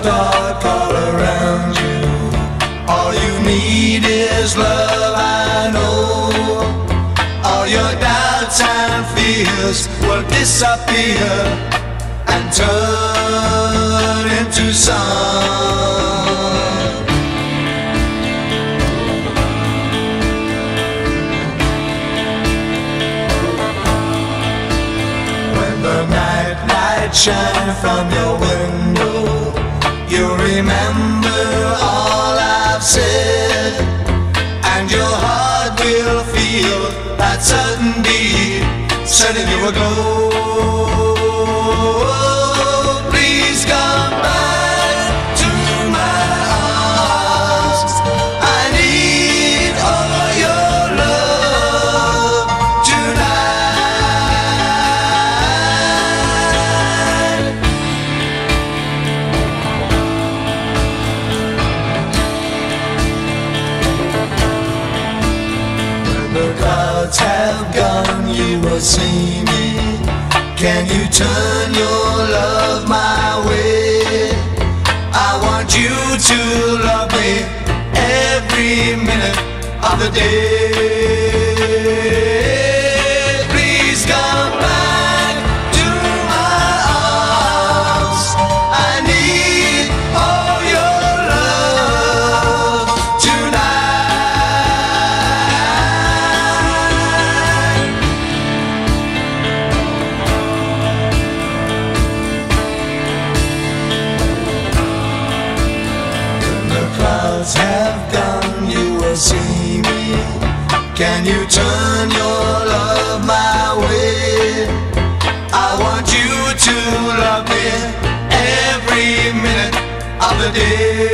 dark all around you. All you need is love, I know. All your doubts and fears will disappear and turn into sun. When the night light shine from your window, you remember all I've said, and your heart will feel that sudden beat setting you aglow. You will see me. Can you turn your love my way? I want you to love me every minute of the day. Clouds have gone, you will see me. Can you turn your love my way? I want you to love me every minute of the day.